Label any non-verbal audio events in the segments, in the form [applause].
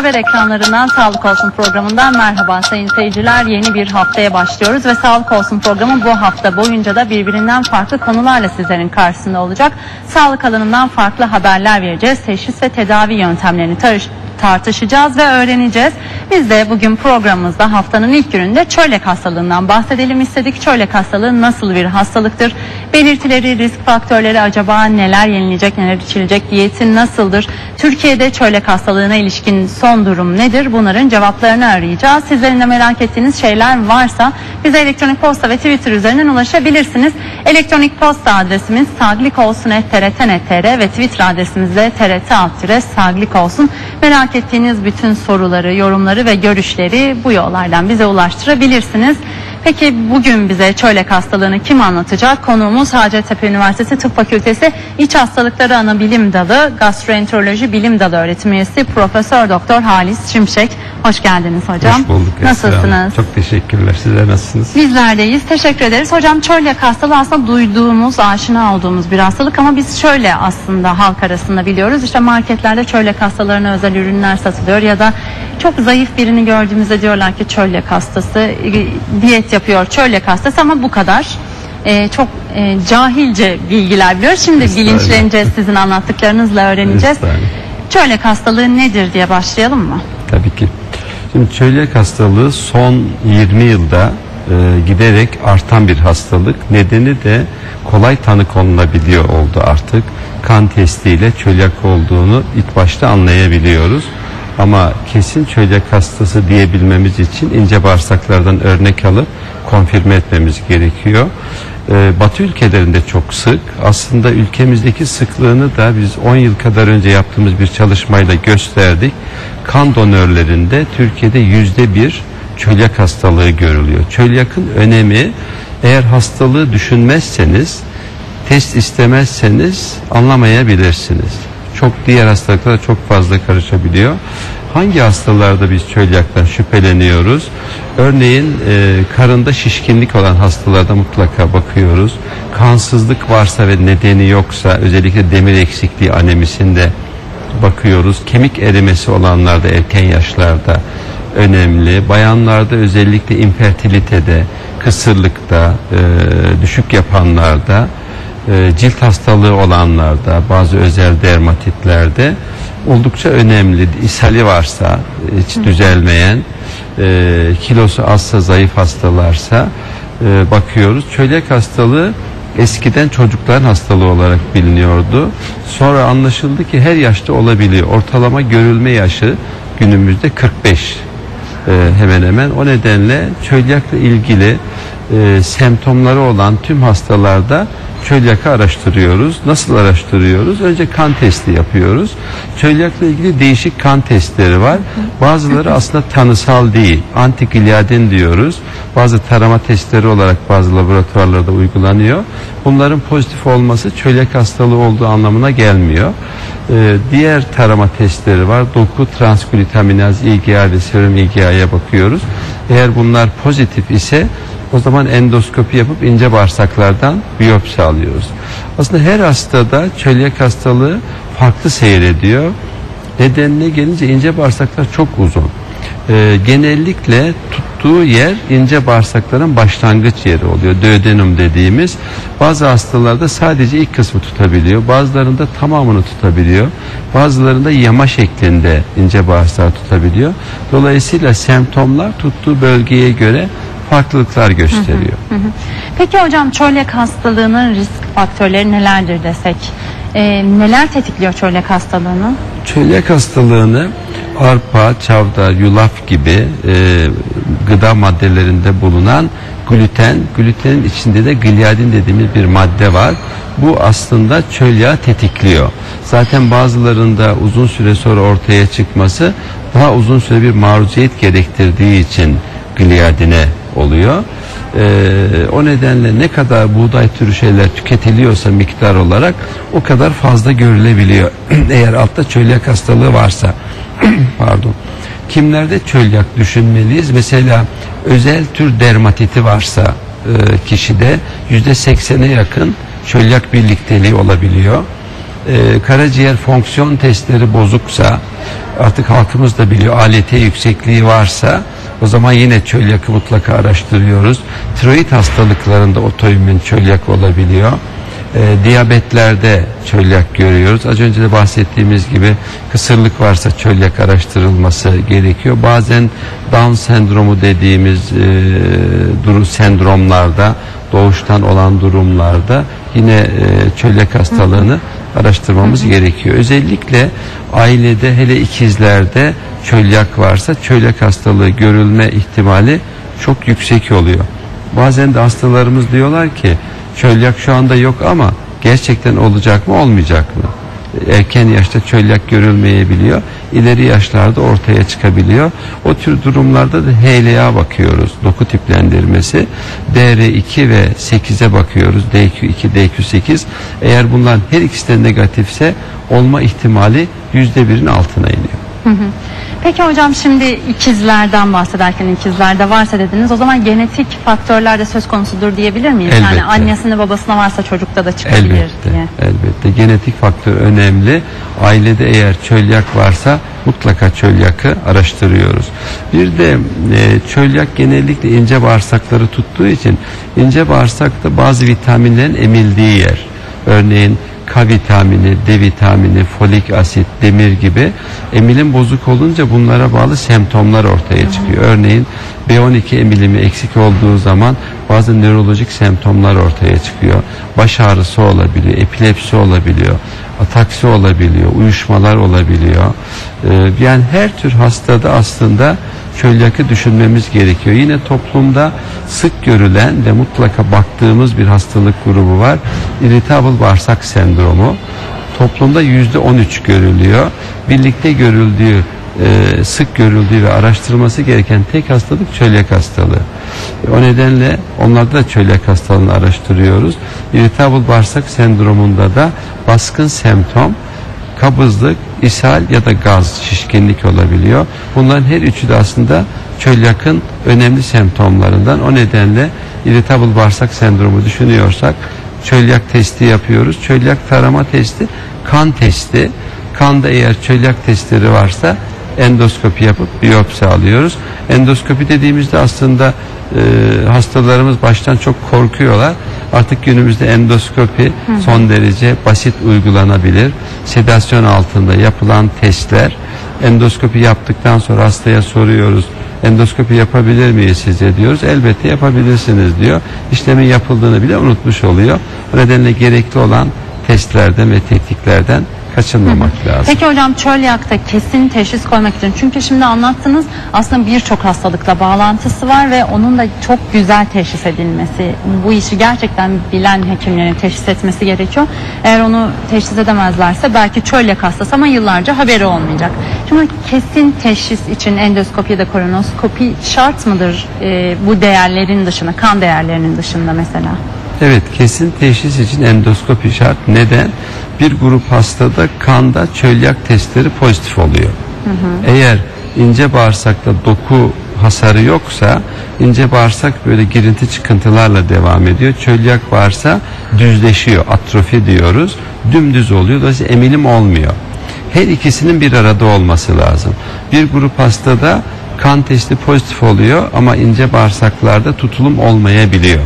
Haber ekranlarından Sağlık Olsun programından merhaba sayın seyirciler. Yeni bir haftaya başlıyoruz ve Sağlık Olsun programı bu hafta boyunca da birbirinden farklı konularla sizlerin karşısında olacak. Sağlık alanından farklı haberler vereceğiz. Teşhis ve tedavi yöntemlerini tarış- tartışacağız ve öğreneceğiz. Biz de bugün programımızda haftanın ilk gününde çölyak hastalığından bahsedelim istedik. Çölyak hastalığı nasıl bir hastalıktır? Belirtileri, risk faktörleri acaba neler yenilecek, neler içilecek, diyeti nasıldır? Türkiye'de çölyak hastalığına ilişkin son durum nedir? Bunların cevaplarını arayacağız. Sizlerin de merak ettiğiniz şeyler varsa bize elektronik posta ve Twitter üzerinden ulaşabilirsiniz. Elektronik posta adresimiz saglikolsun.trt.tr ve Twitter adresimiz de trt saglik olsun. Merak ettiğiniz bütün soruları, yorumları ve görüşleri bu yollardan bize ulaştırabilirsiniz. Peki bugün bize çölyak hastalığını kim anlatacak? Konuğumuz Hacettepe Üniversitesi Tıp Fakültesi İç Hastalıkları Anabilim Dalı Gastroenteroloji Bilim Dalı öğretim üyesi Profesör Doktor Halis Şimşek. Hoş geldiniz hocam. Hoş bulduk. Esra Hanım. Nasılsınız? Çok teşekkürler. Sizler nasılsınız? Bizlerdeyiz. Teşekkür ederiz. Hocam çölyak hastalığı aslında duyduğumuz, aşina olduğumuz bir hastalık ama biz şöyle aslında halk arasında biliyoruz. İşte marketlerde çölyak hastalarına özel ürünler satılıyor ya da çok zayıf birini gördüğümüzde diyorlar ki çölyak hastası, e, diyet yapıyor çölyak hastası ama bu kadar. E, çok e, cahilce bilgiler biliyoruz. Şimdi bilinçleneceğiz sizin anlattıklarınızla öğreneceğiz. Çölyak hastalığı nedir diye başlayalım mı? Tabii ki. Şimdi çölyak hastalığı son 20 yılda e, giderek artan bir hastalık. Nedeni de kolay tanı konulabiliyor oldu artık. Kan testiyle çölyak olduğunu ilk başta anlayabiliyoruz. Ama kesin çölyak hastası diyebilmemiz için ince bağırsaklardan örnek alıp konfirme etmemiz gerekiyor. Ee, Batı ülkelerinde çok sık. Aslında ülkemizdeki sıklığını da biz 10 yıl kadar önce yaptığımız bir çalışmayla gösterdik. Kan donörlerinde Türkiye'de yüzde bir çölyak hastalığı görülüyor. Çölyakın önemi eğer hastalığı düşünmezseniz, test istemezseniz anlamayabilirsiniz. Çok diğer hastalıklara çok fazla karışabiliyor. Hangi hastalarda biz çölyaktan şüpheleniyoruz? Örneğin e, karında şişkinlik olan hastalarda mutlaka bakıyoruz. Kansızlık varsa ve nedeni yoksa özellikle demir eksikliği anemisinde bakıyoruz. Kemik erimesi olanlarda erken yaşlarda önemli. Bayanlarda özellikle infertilitede, kısırlıkta, e, düşük yapanlarda, e, cilt hastalığı olanlarda, bazı özel dermatitlerde oldukça önemli. İshali varsa, hiç düzelmeyen, e, kilosu azsa, zayıf hastalarsa e, bakıyoruz. Çölyak hastalığı eskiden çocukların hastalığı olarak biliniyordu. Sonra anlaşıldı ki her yaşta olabiliyor. Ortalama görülme yaşı günümüzde 45 e, hemen hemen. O nedenle çölyakla ilgili e, semptomları olan tüm hastalarda çölyakı araştırıyoruz. Nasıl araştırıyoruz? Önce kan testi yapıyoruz. Çölyakla ilgili değişik kan testleri var. Bazıları [laughs] aslında tanısal değil. Antigliadin diyoruz. Bazı tarama testleri olarak bazı laboratuvarlarda uygulanıyor. Bunların pozitif olması çölyak hastalığı olduğu anlamına gelmiyor. Ee, diğer tarama testleri var. Doku, transglutaminaz, IgA ve serum IgA'ya bakıyoruz. Eğer bunlar pozitif ise o zaman endoskopi yapıp ince bağırsaklardan biyopsi alıyoruz. Aslında her hastada çölyak hastalığı farklı seyrediyor. Nedenine gelince ince bağırsaklar çok uzun. Ee, genellikle tuttuğu yer ince bağırsakların başlangıç yeri oluyor. Duodenum dediğimiz. Bazı hastalarda sadece ilk kısmı tutabiliyor. Bazılarında tamamını tutabiliyor. Bazılarında yama şeklinde ince bağırsağı tutabiliyor. Dolayısıyla semptomlar tuttuğu bölgeye göre farklılıklar gösteriyor. Peki hocam çölyak hastalığının risk faktörleri nelerdir desek? Ee, neler tetikliyor çölyak hastalığını? Çölyak hastalığını arpa, çavdar, yulaf gibi e, gıda maddelerinde bulunan gluten, glutenin içinde de gliadin dediğimiz bir madde var. Bu aslında çölyağı tetikliyor. Zaten bazılarında uzun süre sonra ortaya çıkması daha uzun süre bir maruziyet gerektirdiği için gliadine oluyor. Ee, o nedenle ne kadar buğday türü şeyler tüketiliyorsa miktar olarak o kadar fazla görülebiliyor. [clears throat] Eğer altta çölyak hastalığı varsa [clears throat] pardon. Kimlerde çölyak düşünmeliyiz? Mesela özel tür dermatiti varsa e, kişide yüzde seksene yakın çölyak birlikteliği olabiliyor. e, karaciğer fonksiyon testleri bozuksa artık halkımız da biliyor ALT yüksekliği varsa o zaman yine çölyakı mutlaka araştırıyoruz. Tiroid hastalıklarında otoimmün çölyak olabiliyor. E, diyabetlerde çölyak görüyoruz. Az önce de bahsettiğimiz gibi kısırlık varsa çölyak araştırılması gerekiyor. Bazen Down sendromu dediğimiz e, sendromlarda doğuştan olan durumlarda yine e, çölyak hastalığını araştırmamız gerekiyor. Özellikle ailede hele ikizlerde çölyak varsa çölyak hastalığı görülme ihtimali çok yüksek oluyor. Bazen de hastalarımız diyorlar ki çölyak şu anda yok ama gerçekten olacak mı olmayacak mı? Erken yaşta çölyak görülmeyebiliyor. İleri yaşlarda ortaya çıkabiliyor. O tür durumlarda da HLA bakıyoruz. Doku tiplendirmesi. DR2 ve 8'e bakıyoruz. DQ2, DQ8. Eğer bunların her ikisi de negatifse olma ihtimali %1'in altına iniyor. Peki hocam şimdi ikizlerden bahsederken ikizlerde varsa dediniz o zaman genetik faktörler de söz konusudur diyebilir miyiz? Elbette. Yani annesinde babasına varsa çocukta da çıkabilir Elbette, diye. elbette. Genetik faktör önemli. Ailede eğer çölyak varsa mutlaka çölyakı araştırıyoruz. Bir de e, çölyak genellikle ince bağırsakları tuttuğu için ince bağırsakta bazı vitaminlerin emildiği yer. Örneğin K vitamini, D vitamini, folik asit, demir gibi emilim bozuk olunca bunlara bağlı semptomlar ortaya çıkıyor. Örneğin B12 emilimi eksik olduğu zaman bazı nörolojik semptomlar ortaya çıkıyor. Baş ağrısı olabiliyor, epilepsi olabiliyor, ataksi olabiliyor, uyuşmalar olabiliyor. Ee, yani her tür hastada aslında çölyakı düşünmemiz gerekiyor. Yine toplumda sık görülen ve mutlaka baktığımız bir hastalık grubu var. Irritable bağırsak sendromu. Toplumda yüzde 13 görülüyor. Birlikte görüldüğü, e, sık görüldüğü ve araştırılması gereken tek hastalık çölyak hastalığı. O nedenle onlarda da çölyak hastalığını araştırıyoruz. Irritable bağırsak sendromunda da baskın semptom kabızlık, ishal ya da gaz, şişkinlik olabiliyor. Bunların her üçü de aslında çölyakın önemli semptomlarından. O nedenle irritable bağırsak sendromu düşünüyorsak çölyak testi yapıyoruz. Çölyak tarama testi, kan testi. Kanda eğer çölyak testleri varsa endoskopi yapıp biyopsi alıyoruz. Endoskopi dediğimizde aslında hastalarımız baştan çok korkuyorlar. Artık günümüzde endoskopi son derece basit uygulanabilir. Sedasyon altında yapılan testler endoskopi yaptıktan sonra hastaya soruyoruz. Endoskopi yapabilir miyiz size diyoruz. Elbette yapabilirsiniz diyor. İşlemin yapıldığını bile unutmuş oluyor. O nedenle gerekli olan testlerden ve tekniklerden kaçınmamak lazım. Peki hocam çölyakta kesin teşhis koymak için çünkü şimdi anlattınız aslında birçok hastalıkla bağlantısı var ve onun da çok güzel teşhis edilmesi bu işi gerçekten bilen hekimlerin teşhis etmesi gerekiyor. Eğer onu teşhis edemezlerse belki çölyak hastası ama yıllarca haberi olmayacak. Şimdi kesin teşhis için endoskopi ya da kolonoskopi şart mıdır e, bu değerlerin dışında kan değerlerinin dışında mesela? Evet kesin teşhis için endoskopi şart. Neden? Bir grup hastada kanda çölyak testleri pozitif oluyor. Eğer ince bağırsakta doku hasarı yoksa ince bağırsak böyle girinti çıkıntılarla devam ediyor. Çölyak varsa düzleşiyor. Atrofi diyoruz. Dümdüz oluyor. Dolayısıyla emilim olmuyor. Her ikisinin bir arada olması lazım. Bir grup hastada kan testi pozitif oluyor ama ince bağırsaklarda tutulum olmayabiliyor.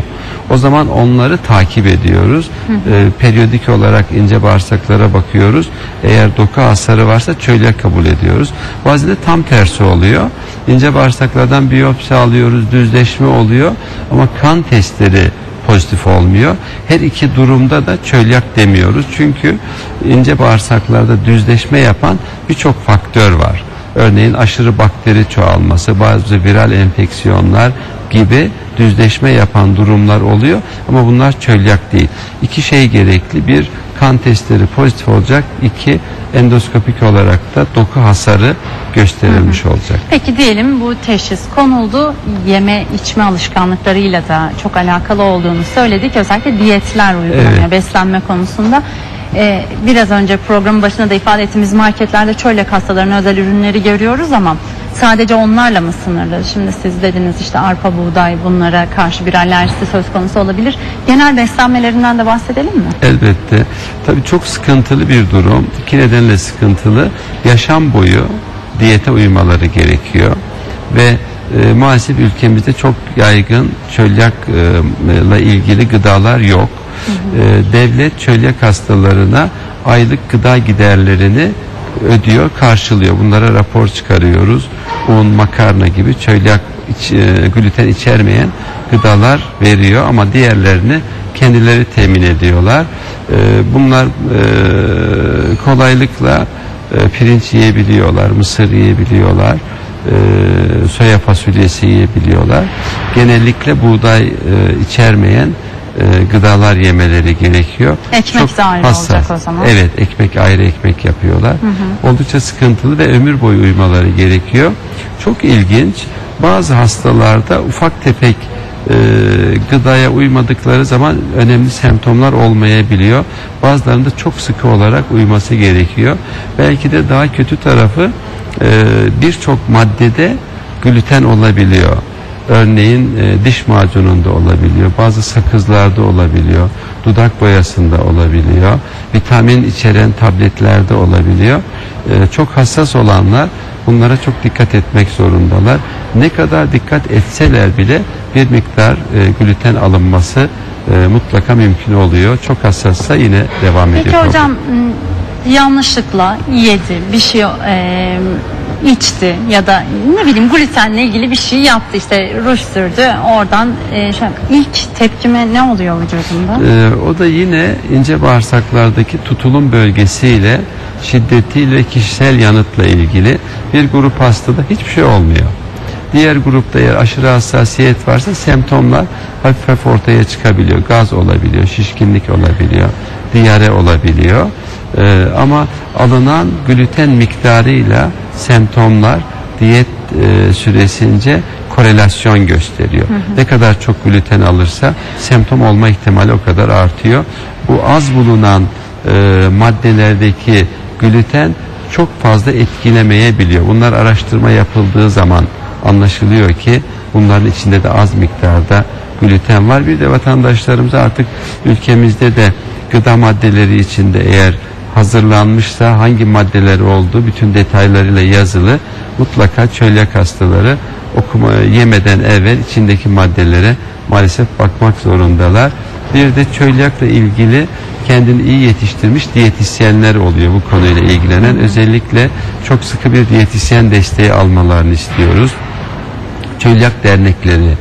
O zaman onları takip ediyoruz. Ee, periyodik olarak ince bağırsaklara bakıyoruz. Eğer doku hasarı varsa çölyak kabul ediyoruz. Bazen de tam tersi oluyor. İnce bağırsaklardan biyopsi alıyoruz, düzleşme oluyor ama kan testleri pozitif olmuyor. Her iki durumda da çölyak demiyoruz. Çünkü ince bağırsaklarda düzleşme yapan birçok faktör var. Örneğin aşırı bakteri çoğalması, bazı viral enfeksiyonlar gibi düzleşme yapan durumlar oluyor ama bunlar çölyak değil. İki şey gerekli. Bir kan testleri pozitif olacak. İki endoskopik olarak da doku hasarı gösterilmiş olacak. Peki diyelim bu teşhis konuldu. Yeme içme alışkanlıklarıyla da çok alakalı olduğunu söyledik. Özellikle diyetler uygulanıyor Evet. beslenme konusunda. Ee, biraz önce programın başında da ifade ettiğimiz marketlerde çölyak hastalarına özel ürünleri görüyoruz ama sadece onlarla mı sınırlı? Şimdi siz dediniz işte arpa, buğday bunlara karşı bir alerjisi söz konusu olabilir. Genel beslenmelerinden de bahsedelim mi? Elbette. Tabii çok sıkıntılı bir durum. İki nedenle sıkıntılı. Yaşam boyu diyete uymaları gerekiyor. Ve e, maalesef ülkemizde çok yaygın çölyakla ilgili gıdalar yok. E, devlet çölyak hastalarına aylık gıda giderlerini ödüyor, karşılıyor. Bunlara rapor çıkarıyoruz. Un, makarna gibi çölyak iç- e, gluten içermeyen gıdalar veriyor ama diğerlerini kendileri temin ediyorlar. E, bunlar e, kolaylıkla e, pirinç yiyebiliyorlar, mısır yiyebiliyorlar, e, soya fasulyesi yiyebiliyorlar. Genellikle buğday e, içermeyen e, gıdalar yemeleri gerekiyor. Ekmek de ayrı olacak o zaman. Evet, ekmek ayrı ekmek yapıyorlar. Oldukça sıkıntılı ve ömür boyu uymaları gerekiyor. Çok ilginç. Bazı hastalarda ufak tefek e, gıdaya uymadıkları zaman önemli semptomlar olmayabiliyor. Bazılarında çok sıkı olarak uyması gerekiyor. Belki de daha kötü tarafı e, birçok maddede gluten olabiliyor. Örneğin e, diş macununda olabiliyor, bazı sakızlarda olabiliyor, dudak boyasında olabiliyor, vitamin içeren tabletlerde olabiliyor. E, çok hassas olanlar bunlara çok dikkat etmek zorundalar. Ne kadar dikkat etseler bile bir miktar e, gluten alınması e, mutlaka mümkün oluyor. Çok hassassa yine devam ediyor. Peki hocam yanlışlıkla yedi bir şey e, içti ya da ne bileyim glutenle ilgili bir şey yaptı işte ruj sürdü oradan e, şey, ilk tepkime ne oluyor vücudunda? Ee, o da yine ince bağırsaklardaki tutulum bölgesiyle şiddetiyle kişisel yanıtla ilgili bir grup hastada hiçbir şey olmuyor. Diğer grupta eğer aşırı hassasiyet varsa semptomlar hafif hafif ortaya çıkabiliyor. Gaz olabiliyor, şişkinlik olabiliyor, diyare olabiliyor. Ee, ama alınan gluten miktarıyla semptomlar diyet e, süresince korelasyon gösteriyor. Ne kadar çok gluten alırsa semptom olma ihtimali o kadar artıyor. Bu az bulunan e, maddelerdeki gluten çok fazla etkilemeyebiliyor. Bunlar araştırma yapıldığı zaman anlaşılıyor ki bunların içinde de az miktarda gluten var. Bir de vatandaşlarımız artık ülkemizde de gıda maddeleri içinde eğer hazırlanmışsa hangi maddeler olduğu bütün detaylarıyla yazılı mutlaka çölyak hastaları okuma yemeden evvel içindeki maddelere maalesef bakmak zorundalar. Bir de çölyakla ilgili kendini iyi yetiştirmiş diyetisyenler oluyor bu konuyla ilgilenen. Özellikle çok sıkı bir diyetisyen desteği almalarını istiyoruz. Çölyak dernekleri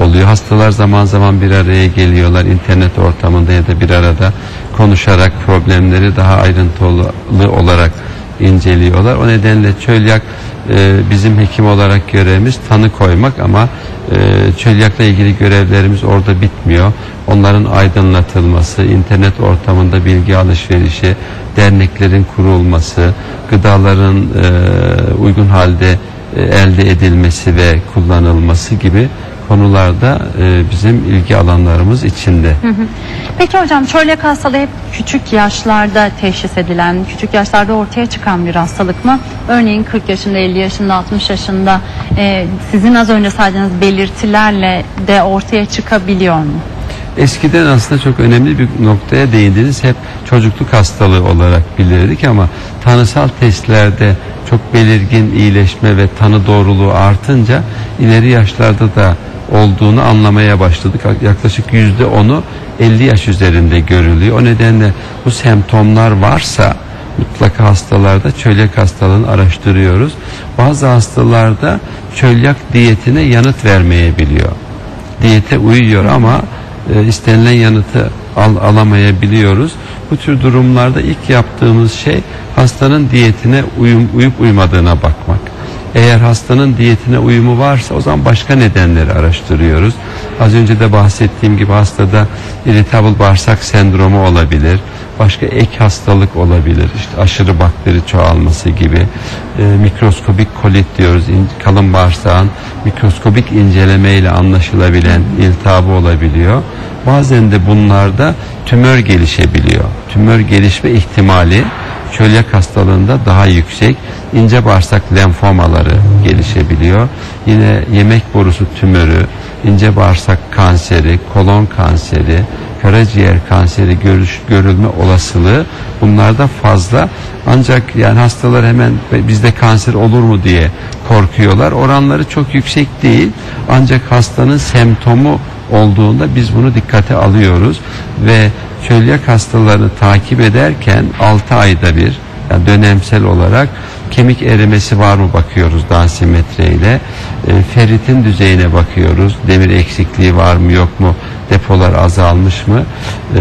oluyor. Hastalar zaman zaman bir araya geliyorlar internet ortamında ya da bir arada konuşarak problemleri daha ayrıntılı olarak inceliyorlar. O nedenle çölyak e, bizim hekim olarak görevimiz tanı koymak ama e, çölyakla ilgili görevlerimiz orada bitmiyor. Onların aydınlatılması, internet ortamında bilgi alışverişi, derneklerin kurulması, gıdaların e, uygun halde e, elde edilmesi ve kullanılması gibi konularda e, bizim ilgi alanlarımız içinde. Peki hocam çölyak hastalığı hep küçük yaşlarda teşhis edilen, küçük yaşlarda ortaya çıkan bir hastalık mı? Örneğin 40 yaşında, 50 yaşında, 60 yaşında e, sizin az önce saydığınız belirtilerle de ortaya çıkabiliyor mu? Eskiden aslında çok önemli bir noktaya değindiniz. Hep çocukluk hastalığı olarak bilirdik ama tanısal testlerde çok belirgin iyileşme ve tanı doğruluğu artınca ileri yaşlarda da olduğunu anlamaya başladık. Yaklaşık yüzde onu 50 yaş üzerinde görülüyor. O nedenle bu semptomlar varsa mutlaka hastalarda çölyak hastalığını araştırıyoruz. Bazı hastalarda çölyak diyetine yanıt vermeyebiliyor. Diyete uyuyor ama e, istenilen yanıtı al, alamayabiliyoruz. Bu tür durumlarda ilk yaptığımız şey hastanın diyetine uyum, uyup uymadığına bakmak. Eğer hastanın diyetine uyumu varsa o zaman başka nedenleri araştırıyoruz. Az önce de bahsettiğim gibi hastada irritable bağırsak sendromu olabilir. Başka ek hastalık olabilir. İşte aşırı bakteri çoğalması gibi. E, mikroskobik kolit diyoruz. İn, kalın bağırsağın mikroskobik incelemeyle anlaşılabilen iltihabı olabiliyor. Bazen de bunlarda tümör gelişebiliyor. Tümör gelişme ihtimali çölyak hastalığında daha yüksek. İnce bağırsak lenfomaları gelişebiliyor. Yine yemek borusu tümörü, ince bağırsak kanseri, kolon kanseri, karaciğer kanseri görüş, görülme olasılığı bunlarda fazla. Ancak yani hastalar hemen bizde kanser olur mu diye korkuyorlar. Oranları çok yüksek değil. Ancak hastanın semptomu olduğunda biz bunu dikkate alıyoruz ve çölyak hastalarını takip ederken 6 ayda bir yani dönemsel olarak kemik erimesi var mı bakıyoruz dansimetreyle. E, ferritin düzeyine bakıyoruz. Demir eksikliği var mı yok mu? Depolar azalmış mı? E,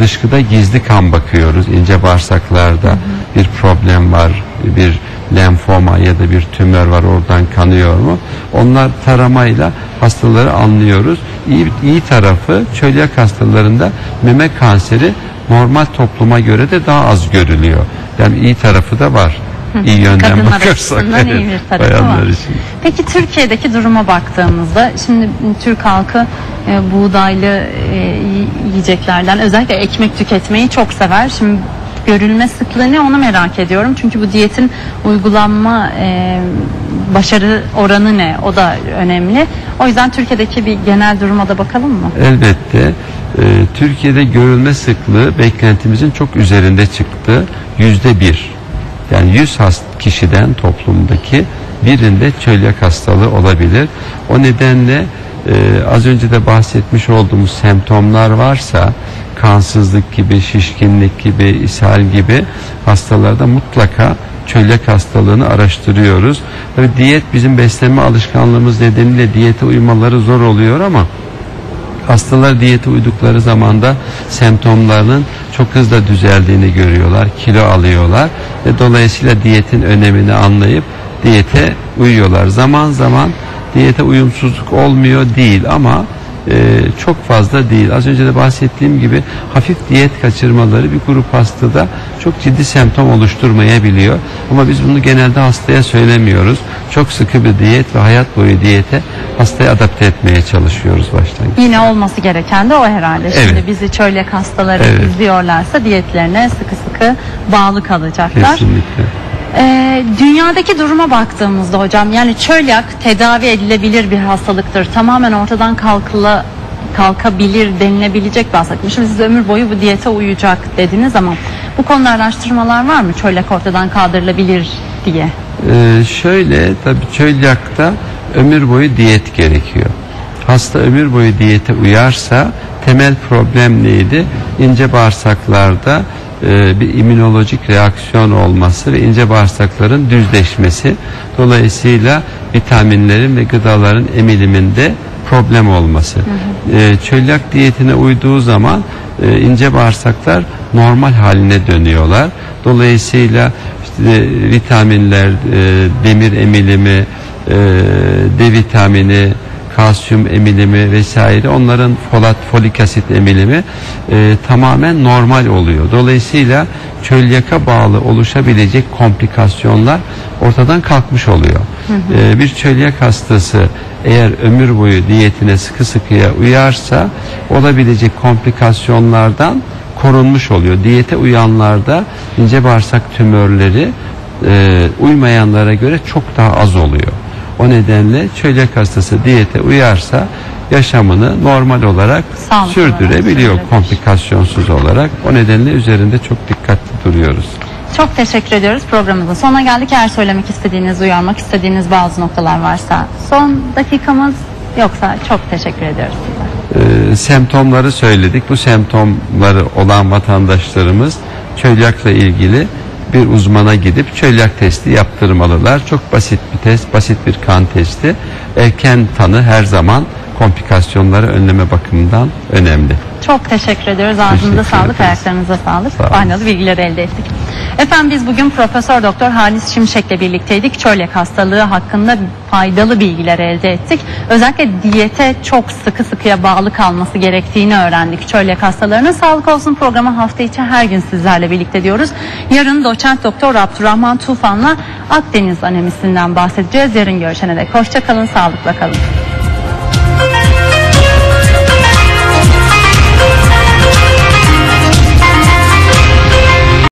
dışkıda gizli kan bakıyoruz. İnce bağırsaklarda hı hı. bir problem var. Bir lenfoma ya da bir tümör var oradan kanıyor mu? Onlar taramayla hastaları anlıyoruz. İyi, iyi tarafı çölyak hastalarında meme kanseri normal topluma göre de daha az görülüyor. Yani iyi tarafı da var. İyi yönden Kadınlar bakarsak. açısından iyi bir tarafı bayanlar var. için. Peki Türkiye'deki duruma baktığımızda şimdi Türk halkı e, buğdaylı e, yiyeceklerden özellikle ekmek tüketmeyi çok sever. Şimdi görülme sıklığı ne onu merak ediyorum. Çünkü bu diyetin uygulanma e, başarı oranı ne o da önemli. O yüzden Türkiye'deki bir genel duruma da bakalım mı? Elbette e, Türkiye'de görülme sıklığı beklentimizin çok üzerinde çıktı. Yüzde bir. Yani 100 hast kişiden toplumdaki birinde çölyak hastalığı olabilir. O nedenle e, az önce de bahsetmiş olduğumuz semptomlar varsa kansızlık gibi, şişkinlik gibi, ishal gibi hastalarda mutlaka çölyak hastalığını araştırıyoruz. Tabii diyet bizim beslenme alışkanlığımız nedeniyle diyete uymaları zor oluyor ama hastalar diyete uydukları zamanda semptomlarının çok hızla düzeldiğini görüyorlar, kilo alıyorlar ve dolayısıyla diyetin önemini anlayıp diyete uyuyorlar. Zaman zaman diyete uyumsuzluk olmuyor değil ama e, çok fazla değil. Az önce de bahsettiğim gibi hafif diyet kaçırmaları bir grup hastada çok ciddi semptom oluşturmayabiliyor. Ama biz bunu genelde hastaya söylemiyoruz. Çok sıkı bir diyet ve hayat boyu diyete hastayı adapte etmeye çalışıyoruz başlangıçta. Yine olması gereken de o herhalde. Şimdi Evet. bizi çölyak hastaları Evet. izliyorlarsa diyetlerine sıkı sıkı bağlı kalacaklar. Kesinlikle. Ee, dünyadaki duruma baktığımızda hocam yani çölyak tedavi edilebilir bir hastalıktır. Tamamen ortadan kalkıla, kalkabilir denilebilecek bir hastalık. Şimdi siz ömür boyu bu diyete uyacak dediniz ama bu konuda araştırmalar var mı? Çölyak ortadan kaldırılabilir diye. Ee, şöyle tabii çölyakta ömür boyu diyet gerekiyor. Hasta ömür boyu diyete uyarsa temel problem neydi? İnce bağırsaklarda e, bir immünolojik reaksiyon olması ve ince bağırsakların düzleşmesi. Dolayısıyla vitaminlerin ve gıdaların emiliminde problem olması. E, çölyak diyetine uyduğu zaman e, ince bağırsaklar normal haline dönüyorlar. Dolayısıyla işte vitaminler, e, demir emilimi, e, D vitamini, kalsiyum emilimi vesaire onların folat, folik asit emilimi e, tamamen normal oluyor. Dolayısıyla çölyaka bağlı oluşabilecek komplikasyonlar ortadan kalkmış oluyor. E, bir çölyak hastası eğer ömür boyu diyetine sıkı sıkıya uyarsa olabilecek komplikasyonlardan korunmuş oluyor. Diyete uyanlarda ince bağırsak tümörleri e, uymayanlara göre çok daha az oluyor. O nedenle çölyak hastası diyete uyarsa yaşamını normal olarak Sağlıklı olarak sürdürebiliyor sürdürebilir. komplikasyonsuz olarak. O nedenle üzerinde çok dikkatli duruyoruz. Çok teşekkür ediyoruz programımızın sonuna geldik. Eğer söylemek istediğiniz, uyarmak istediğiniz bazı noktalar varsa son dakikamız yoksa çok teşekkür ediyoruz size. Ee, semptomları söyledik. Bu semptomları olan vatandaşlarımız çölyakla ilgili bir uzmana gidip çölyak testi yaptırmalılar. Çok basit bir test, basit bir kan testi. Erken tanı her zaman komplikasyonları önleme bakımından önemli. Çok teşekkür ediyoruz. Ağzınıza Teşekkür sağlık, ederiz. ayaklarınıza sağlık. Sağ. Faydalı bilgiler elde ettik. Efendim biz bugün Profesör Doktor Halis Şimşek'le birlikteydik. Çölyak hastalığı hakkında faydalı bilgiler elde ettik. Özellikle diyete çok sıkı sıkıya bağlı kalması gerektiğini öğrendik. Çölyak hastalarının Sağlık Olsun programı hafta içi her gün sizlerle birlikte diyoruz. Yarın doçent doktor Abdurrahman Tufan'la Akdeniz anemisinden bahsedeceğiz. Yarın görüşene dek hoşça kalın, sağlıkla kalın.